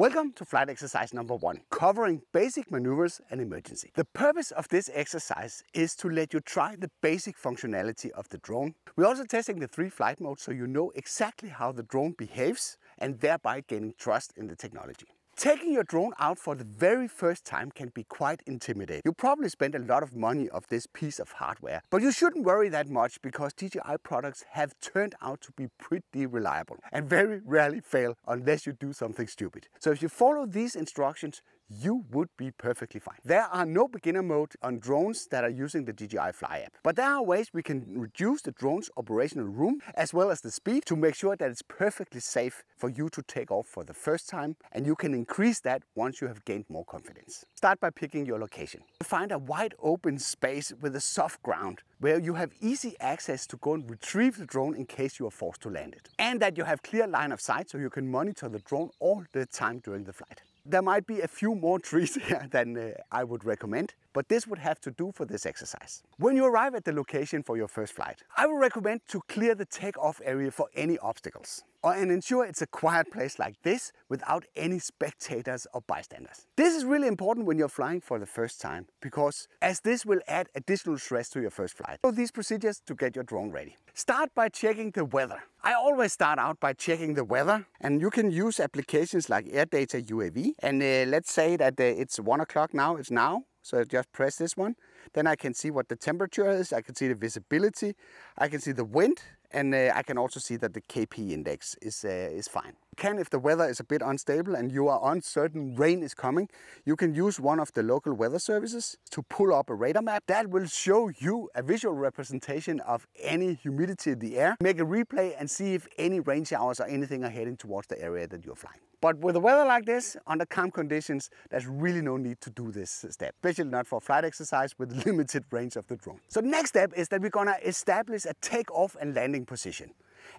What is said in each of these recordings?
Welcome to flight exercise number one, covering basic maneuvers and emergency. The purpose of this exercise is to let you try the basic functionality of the drone. We're also testing the three flight modes so you know exactly how the drone behaves and thereby gaining trust in the technology. Taking your drone out for the very first time can be quite intimidating. You probably spend a lot of money of this piece of hardware, but you shouldn't worry that much because DJI products have turned out to be pretty reliable and very rarely fail unless you do something stupid. So if you follow these instructions, you would be perfectly fine. There are no beginner mode on drones that are using the DJI Fly app, but there are ways we can reduce the drone's operational room as well as the speed to make sure that it's perfectly safe for you to take off for the first time and you can increase that once you have gained more confidence. Start by picking your location. Find a wide open space with a soft ground where you have easy access to go and retrieve the drone in case you are forced to land it. And that you have clear line of sight so you can monitor the drone all the time during the flight. There might be a few more trees here than uh, I would recommend, but this would have to do for this exercise. When you arrive at the location for your first flight, I would recommend to clear the takeoff area for any obstacles and ensure it's a quiet place like this without any spectators or bystanders. This is really important when you're flying for the first time because as this will add additional stress to your first flight. Follow these procedures to get your drone ready. Start by checking the weather. I always start out by checking the weather and you can use applications like AirData UAV and uh, let's say that uh, it's one o'clock now, it's now so I just press this one. Then I can see what the temperature is. I can see the visibility. I can see the wind. And uh, I can also see that the KP index is, uh, is fine. You can, if the weather is a bit unstable and you are uncertain rain is coming, you can use one of the local weather services to pull up a radar map. That will show you a visual representation of any humidity in the air. Make a replay and see if any rain showers or anything are heading towards the area that you're flying. But with the weather like this, under calm conditions, there's really no need to do this step, especially not for flight exercise with limited range of the drone. So next step is that we're gonna establish a takeoff and landing position.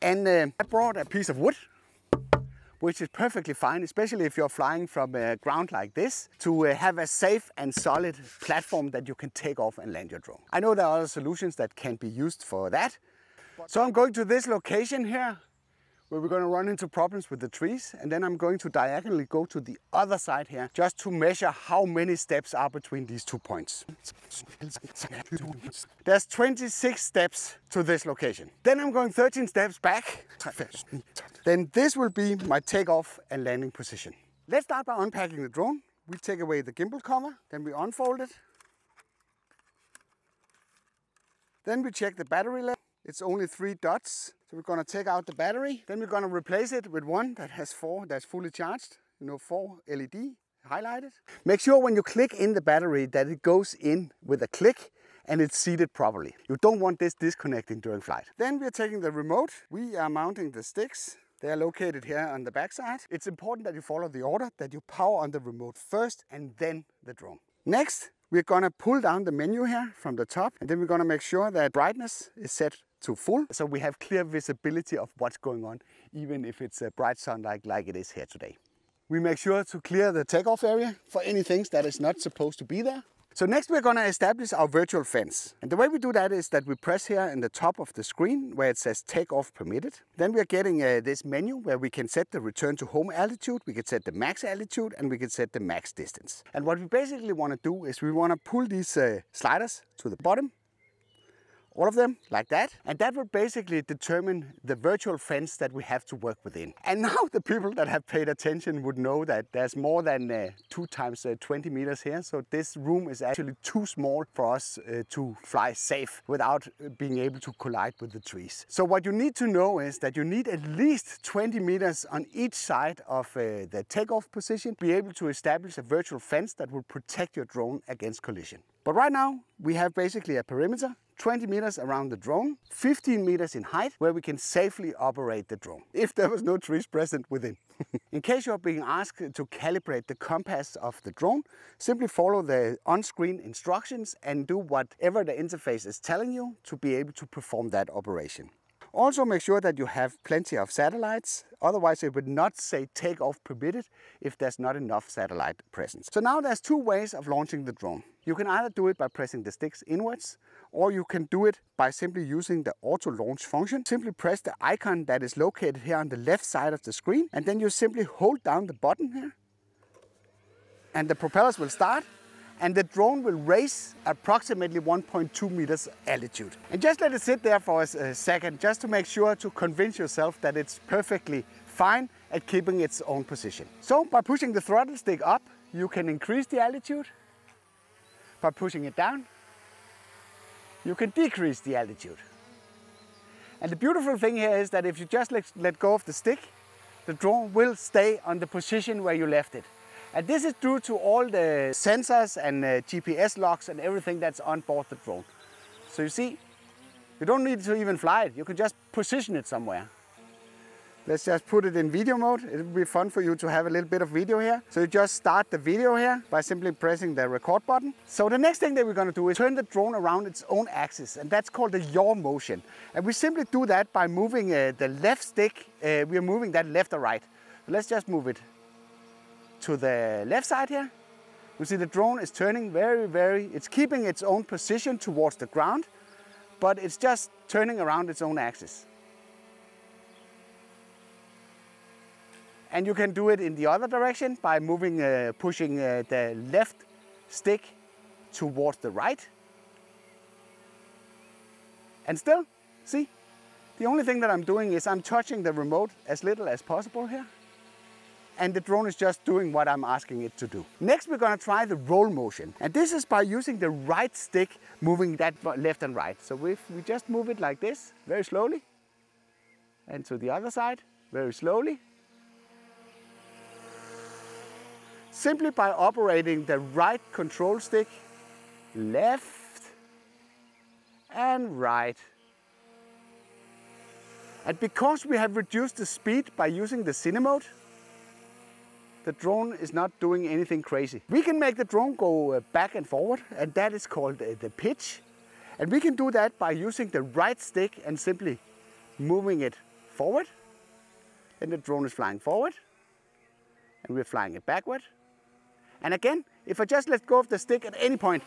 And uh, I brought a piece of wood, which is perfectly fine, especially if you're flying from a ground like this, to uh, have a safe and solid platform that you can take off and land your drone. I know there are other solutions that can be used for that. So I'm going to this location here where we're going to run into problems with the trees and then I'm going to diagonally go to the other side here just to measure how many steps are between these two points. There's 26 steps to this location. Then I'm going 13 steps back. Then this will be my takeoff and landing position. Let's start by unpacking the drone. We take away the gimbal cover, then we unfold it. Then we check the battery level. It's only three dots. So we're gonna take out the battery. Then we're gonna replace it with one that has four, that's fully charged. You know, four LED highlighted. Make sure when you click in the battery that it goes in with a click and it's seated properly. You don't want this disconnecting during flight. Then we're taking the remote. We are mounting the sticks. They are located here on the backside. It's important that you follow the order, that you power on the remote first and then the drone. Next, we're gonna pull down the menu here from the top and then we're gonna make sure that brightness is set to full. So we have clear visibility of what's going on, even if it's a bright sunlight like it is here today. We make sure to clear the takeoff area for any things that is not supposed to be there. So next we're going to establish our virtual fence. And the way we do that is that we press here in the top of the screen where it says takeoff permitted. Then we are getting uh, this menu where we can set the return to home altitude, we can set the max altitude and we can set the max distance. And what we basically want to do is we want to pull these uh, sliders to the bottom all of them like that. And that will basically determine the virtual fence that we have to work within. And now the people that have paid attention would know that there's more than uh, two times uh, 20 meters here. So this room is actually too small for us uh, to fly safe without uh, being able to collide with the trees. So what you need to know is that you need at least 20 meters on each side of uh, the takeoff position, to be able to establish a virtual fence that will protect your drone against collision. But right now we have basically a perimeter 20 meters around the drone, 15 meters in height, where we can safely operate the drone, if there was no trees present within. in case you're being asked to calibrate the compass of the drone, simply follow the on-screen instructions and do whatever the interface is telling you to be able to perform that operation. Also make sure that you have plenty of satellites, otherwise it would not say takeoff permitted if there's not enough satellite presence. So now there's two ways of launching the drone. You can either do it by pressing the sticks inwards, or you can do it by simply using the auto launch function. Simply press the icon that is located here on the left side of the screen, and then you simply hold down the button here and the propellers will start and the drone will raise approximately 1.2 meters altitude. And just let it sit there for a second, just to make sure to convince yourself that it's perfectly fine at keeping its own position. So by pushing the throttle stick up, you can increase the altitude. By pushing it down, you can decrease the altitude. And the beautiful thing here is that if you just let, let go of the stick, the drone will stay on the position where you left it. And this is due to all the sensors and uh, GPS logs and everything that's on board the drone. So you see, you don't need to even fly it. You can just position it somewhere. Let's just put it in video mode. It will be fun for you to have a little bit of video here. So you just start the video here by simply pressing the record button. So the next thing that we're gonna do is turn the drone around its own axis and that's called the yaw motion. And we simply do that by moving uh, the left stick. Uh, we are moving that left or right. Let's just move it to the left side here. You see the drone is turning very, very, it's keeping its own position towards the ground, but it's just turning around its own axis. And you can do it in the other direction by moving, uh, pushing uh, the left stick towards the right. And still, see, the only thing that I'm doing is I'm touching the remote as little as possible here. And the drone is just doing what I'm asking it to do. Next, we're gonna try the roll motion. And this is by using the right stick, moving that left and right. So if we just move it like this, very slowly, and to the other side, very slowly, simply by operating the right control stick, left and right. And because we have reduced the speed by using the cine mode, the drone is not doing anything crazy. We can make the drone go uh, back and forward, and that is called uh, the pitch. And we can do that by using the right stick and simply moving it forward. And the drone is flying forward, and we're flying it backward. And again, if I just let go of the stick at any point,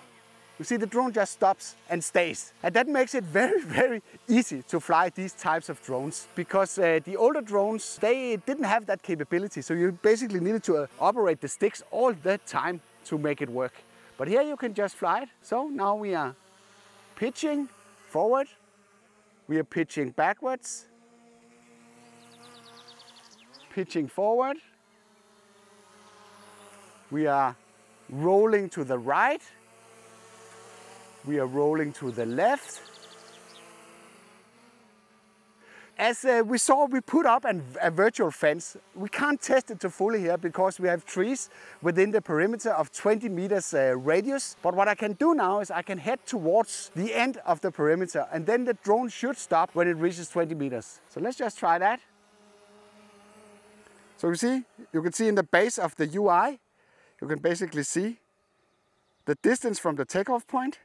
you see the drone just stops and stays. And that makes it very, very easy to fly these types of drones because uh, the older drones, they didn't have that capability. So you basically needed to uh, operate the sticks all the time to make it work. But here you can just fly it. So now we are pitching forward. We are pitching backwards. Pitching forward. We are rolling to the right. We are rolling to the left. As uh, we saw, we put up an, a virtual fence. We can't test it to fully here because we have trees within the perimeter of 20 meters uh, radius. But what I can do now is I can head towards the end of the perimeter and then the drone should stop when it reaches 20 meters. So let's just try that. So you see, you can see in the base of the UI, you can basically see the distance from the takeoff point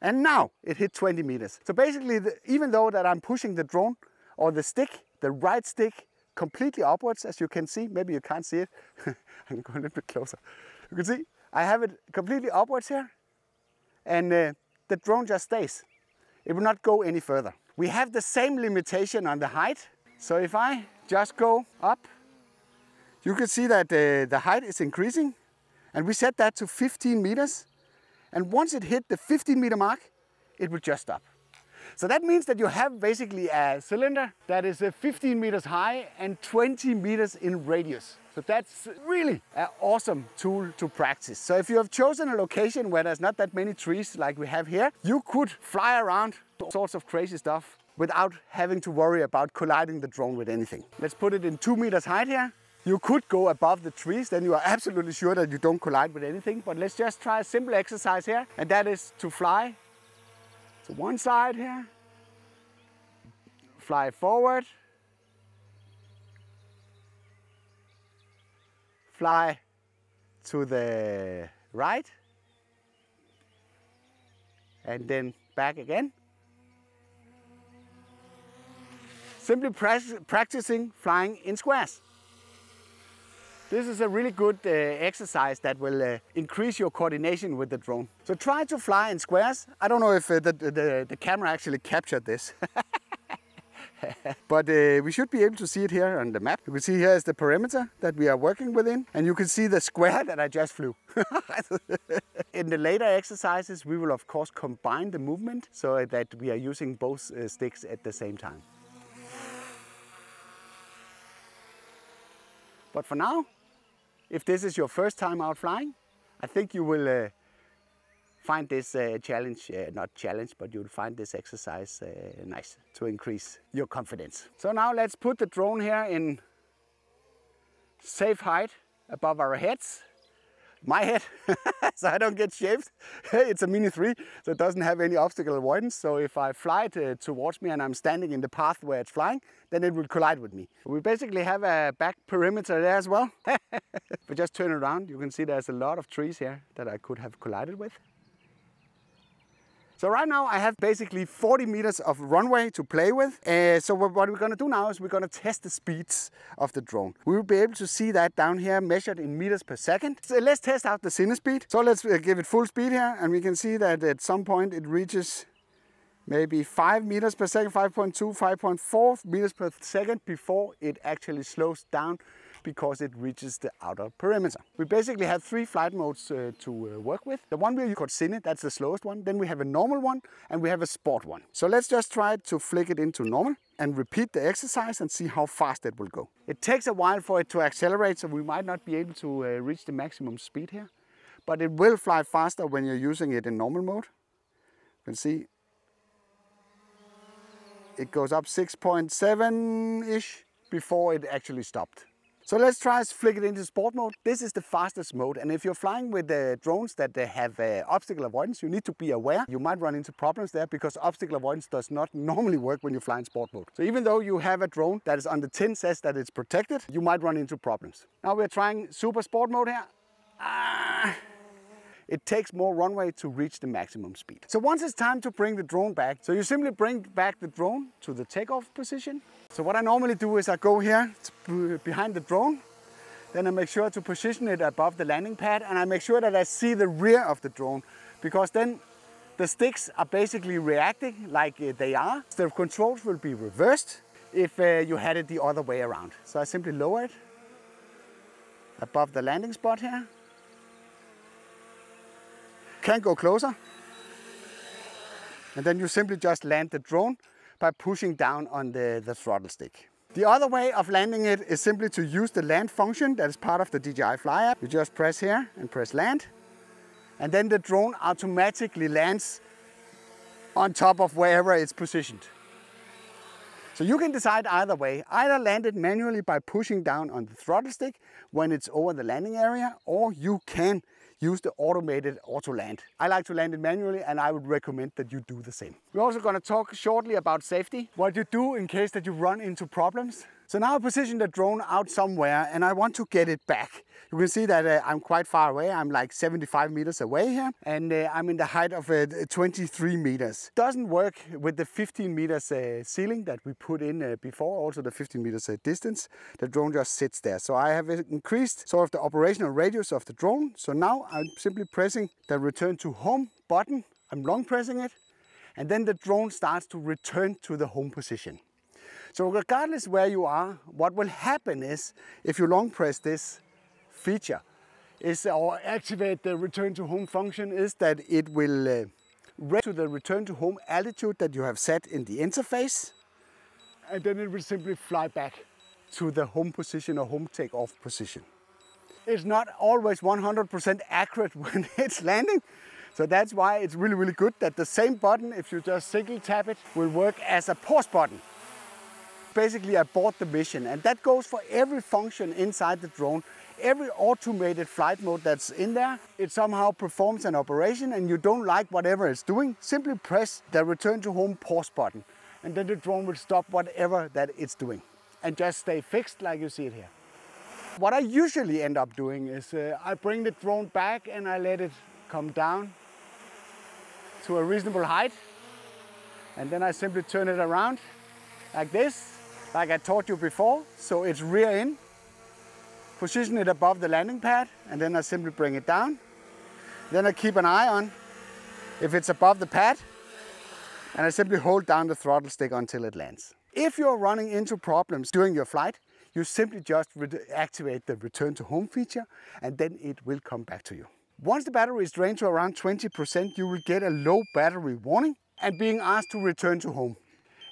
and now it hit 20 meters. So basically, the, even though that I'm pushing the drone or the stick, the right stick, completely upwards, as you can see, maybe you can't see it. I can go a little bit closer. You can see, I have it completely upwards here and uh, the drone just stays. It will not go any further. We have the same limitation on the height. So if I just go up you can see that uh, the height is increasing and we set that to 15 meters. And once it hit the 15 meter mark, it will just stop. So that means that you have basically a cylinder that is uh, 15 meters high and 20 meters in radius. So that's really an awesome tool to practice. So if you have chosen a location where there's not that many trees like we have here, you could fly around all sorts of crazy stuff without having to worry about colliding the drone with anything. Let's put it in two meters height here you could go above the trees, then you are absolutely sure that you don't collide with anything. But let's just try a simple exercise here, and that is to fly to one side here, fly forward, fly to the right, and then back again. Simply practicing flying in squares. This is a really good uh, exercise that will uh, increase your coordination with the drone. So try to fly in squares. I don't know if uh, the, the, the camera actually captured this. but uh, we should be able to see it here on the map. You can see here is the perimeter that we are working within and you can see the square that I just flew. In the later exercises we will of course combine the movement so that we are using both uh, sticks at the same time. But for now, if this is your first time out flying, I think you will uh, find this uh, challenge, uh, not challenge, but you'll find this exercise uh, nice to increase your confidence. So now let's put the drone here in safe height above our heads my head so I don't get shaved. it's a Mini 3 so it doesn't have any obstacle avoidance so if I fly it towards me and I'm standing in the path where it's flying then it will collide with me. We basically have a back perimeter there as well. if we just turn around you can see there's a lot of trees here that I could have collided with. So right now I have basically 40 meters of runway to play with. Uh, so what we're going to do now is we're going to test the speeds of the drone. We will be able to see that down here measured in meters per second. So let's test out the cine speed. So let's uh, give it full speed here and we can see that at some point it reaches maybe 5 meters per second, 5.2, 5.4 meters per second before it actually slows down because it reaches the outer perimeter. We basically have three flight modes uh, to uh, work with. The one we call Cine, that's the slowest one. Then we have a normal one and we have a sport one. So let's just try to flick it into normal and repeat the exercise and see how fast it will go. It takes a while for it to accelerate, so we might not be able to uh, reach the maximum speed here. But it will fly faster when you're using it in normal mode. You can see it goes up 6.7-ish before it actually stopped. So let's try to flick it into sport mode. This is the fastest mode and if you're flying with uh, drones that uh, have uh, obstacle avoidance, you need to be aware. You might run into problems there because obstacle avoidance does not normally work when you fly in sport mode. So even though you have a drone that is on the tin says that it's protected, you might run into problems. Now we're trying super sport mode here. Ah it takes more runway to reach the maximum speed. So once it's time to bring the drone back, so you simply bring back the drone to the takeoff position. So what I normally do is I go here behind the drone, then I make sure to position it above the landing pad and I make sure that I see the rear of the drone because then the sticks are basically reacting like uh, they are. The controls will be reversed if uh, you had it the other way around. So I simply lower it above the landing spot here can go closer. And then you simply just land the drone by pushing down on the, the throttle stick. The other way of landing it is simply to use the land function that is part of the DJI Fly app. You just press here and press land. And then the drone automatically lands on top of wherever it's positioned. So you can decide either way. Either land it manually by pushing down on the throttle stick when it's over the landing area, or you can use the automated auto land. I like to land it manually and I would recommend that you do the same. We're also going to talk shortly about safety, what you do in case that you run into problems. So now I position the drone out somewhere and I want to get it back. You can see that uh, I'm quite far away. I'm like 75 meters away here and uh, I'm in the height of uh, 23 meters. Doesn't work with the 15 meters uh, ceiling that we put in uh, before, also the 15 meters uh, distance. The drone just sits there. So I have increased sort of the operational radius of the drone. So now I'm simply pressing the return to home button. I'm long pressing it and then the drone starts to return to the home position. So regardless where you are, what will happen is if you long press this feature is or activate the return to home function is that it will uh, raise to the return to home altitude that you have set in the interface and then it will simply fly back to the home position or home takeoff position. It's not always 100% accurate when it's landing, so that's why it's really, really good that the same button, if you just single tap it, will work as a pause button basically I abort the mission. And that goes for every function inside the drone. Every automated flight mode that's in there, it somehow performs an operation and you don't like whatever it's doing, simply press the return to home pause button. And then the drone will stop whatever that it's doing and just stay fixed like you see it here. What I usually end up doing is uh, I bring the drone back and I let it come down to a reasonable height. And then I simply turn it around like this like I taught you before. So it's rear in, position it above the landing pad, and then I simply bring it down. Then I keep an eye on if it's above the pad, and I simply hold down the throttle stick until it lands. If you're running into problems during your flight, you simply just activate the return to home feature and then it will come back to you. Once the battery is drained to around 20%, you will get a low battery warning and being asked to return to home.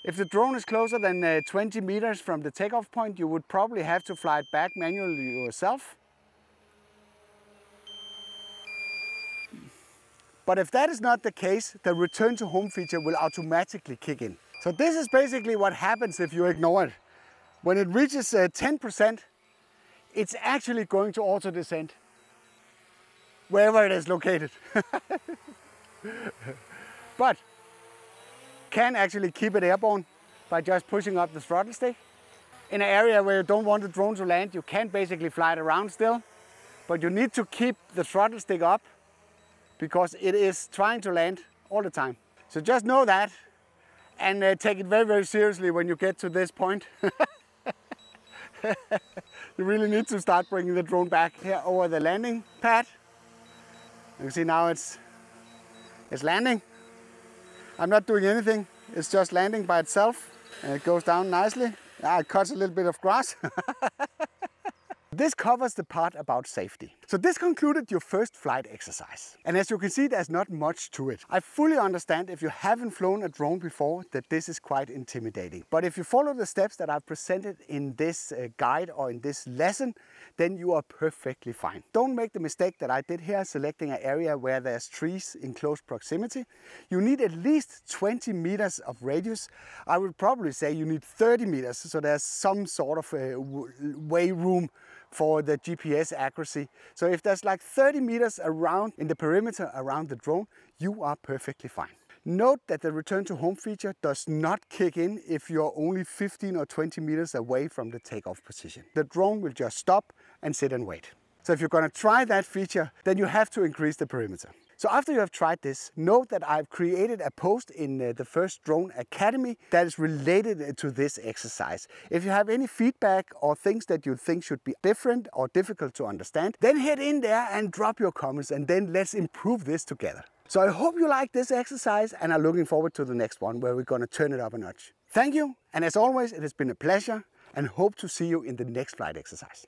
If the drone is closer than uh, 20 meters from the takeoff point, you would probably have to fly it back manually yourself. But if that is not the case, the return to home feature will automatically kick in. So this is basically what happens if you ignore it. When it reaches 10%, uh, it's actually going to auto descend wherever it is located. but can actually keep it airborne by just pushing up the throttle stick. In an area where you don't want the drone to land, you can basically fly it around still, but you need to keep the throttle stick up because it is trying to land all the time. So just know that and uh, take it very, very seriously when you get to this point. you really need to start bringing the drone back here over the landing pad. You can see now it's, it's landing. I'm not doing anything. It's just landing by itself and it goes down nicely. Ah, it cuts a little bit of grass. This covers the part about safety. So this concluded your first flight exercise. And as you can see, there's not much to it. I fully understand if you haven't flown a drone before that this is quite intimidating. But if you follow the steps that I've presented in this uh, guide or in this lesson, then you are perfectly fine. Don't make the mistake that I did here, selecting an area where there's trees in close proximity. You need at least 20 meters of radius. I would probably say you need 30 meters, so there's some sort of uh, way room for the GPS accuracy. So if there's like 30 meters around in the perimeter around the drone, you are perfectly fine. Note that the return to home feature does not kick in if you're only 15 or 20 meters away from the takeoff position. The drone will just stop and sit and wait. So if you're gonna try that feature, then you have to increase the perimeter. So after you have tried this, note that I've created a post in uh, the First Drone Academy that is related uh, to this exercise. If you have any feedback or things that you think should be different or difficult to understand, then head in there and drop your comments and then let's improve this together. So I hope you like this exercise and are looking forward to the next one where we're gonna turn it up a notch. Thank you, and as always, it has been a pleasure and hope to see you in the next flight exercise.